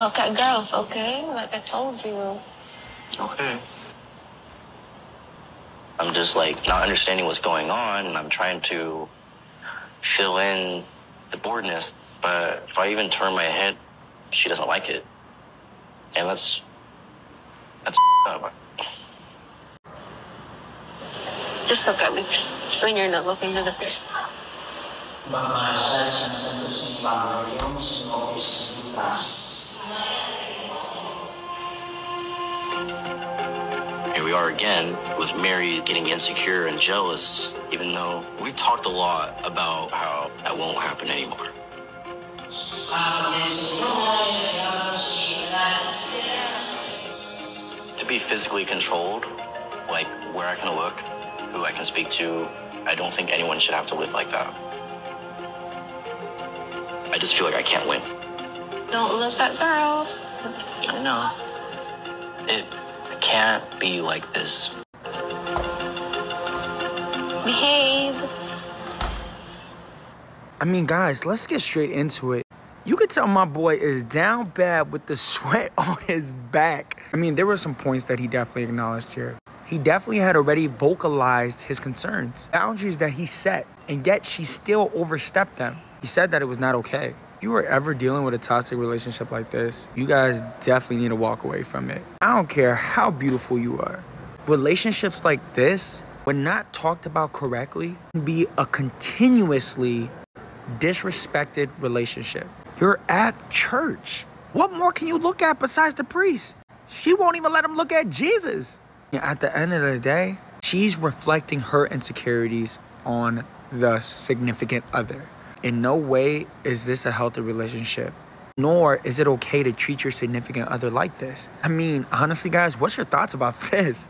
Oh, look at girls, okay? Like I told you. Okay. I'm just like not understanding what's going on, and I'm trying to fill in the boredness. But if I even turn my head, she doesn't like it, and that's that's up. Just look at me when you're not looking at the face. Berasal sa santos ng Evangelyo sa Otis Lutas. Here we are again with Mary getting insecure and jealous, even though we've talked a lot about how that won't happen anymore. To be physically controlled, like where I can look, who I can speak to, I don't think anyone should have to live like that. I just feel like I can't win. Don't look at girls. I know. It can't be like this. Behave. I mean, guys, let's get straight into it. You could tell my boy is down bad with the sweat on his back. I mean, there were some points that he definitely acknowledged here. He definitely had already vocalized his concerns, boundaries that he set, and yet she still overstepped them. He said that it was not okay. If you are ever dealing with a toxic relationship like this, you guys definitely need to walk away from it. I don't care how beautiful you are. Relationships like this, when not talked about correctly, can be a continuously disrespected relationship. You're at church. What more can you look at besides the priest? She won't even let him look at Jesus. At the end of the day, she's reflecting her insecurities on the significant other. In no way is this a healthy relationship, nor is it okay to treat your significant other like this. I mean, honestly, guys, what's your thoughts about this?